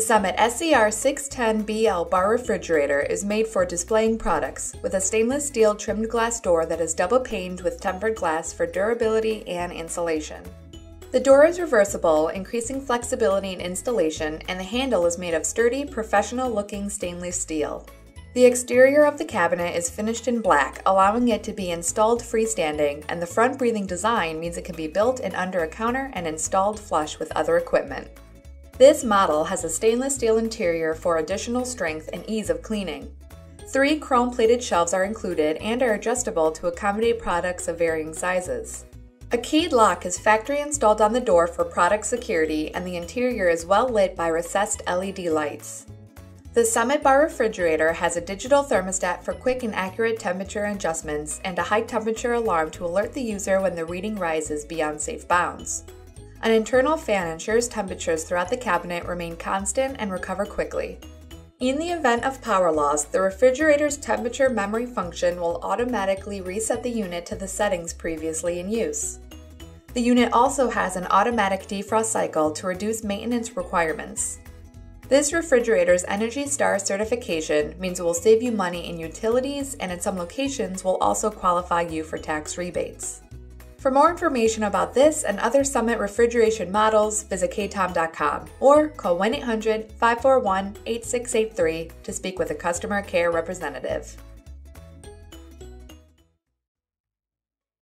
Summit SCR 610BL bar refrigerator is made for displaying products with a stainless steel trimmed glass door that is double paned with tempered glass for durability and insulation. The door is reversible, increasing flexibility in installation, and the handle is made of sturdy, professional looking stainless steel. The exterior of the cabinet is finished in black, allowing it to be installed freestanding, and the front breathing design means it can be built in under a counter and installed flush with other equipment. This model has a stainless steel interior for additional strength and ease of cleaning. Three chrome-plated shelves are included and are adjustable to accommodate products of varying sizes. A keyed lock is factory installed on the door for product security and the interior is well lit by recessed LED lights. The Summit Bar refrigerator has a digital thermostat for quick and accurate temperature adjustments and a high temperature alarm to alert the user when the reading rises beyond safe bounds. An internal fan ensures temperatures throughout the cabinet remain constant and recover quickly. In the event of power loss, the refrigerator's temperature memory function will automatically reset the unit to the settings previously in use. The unit also has an automatic defrost cycle to reduce maintenance requirements. This refrigerator's Energy Star certification means it will save you money in utilities and in some locations will also qualify you for tax rebates. For more information about this and other Summit refrigeration models, visit katom.com or call 1 800 541 8683 to speak with a customer care representative.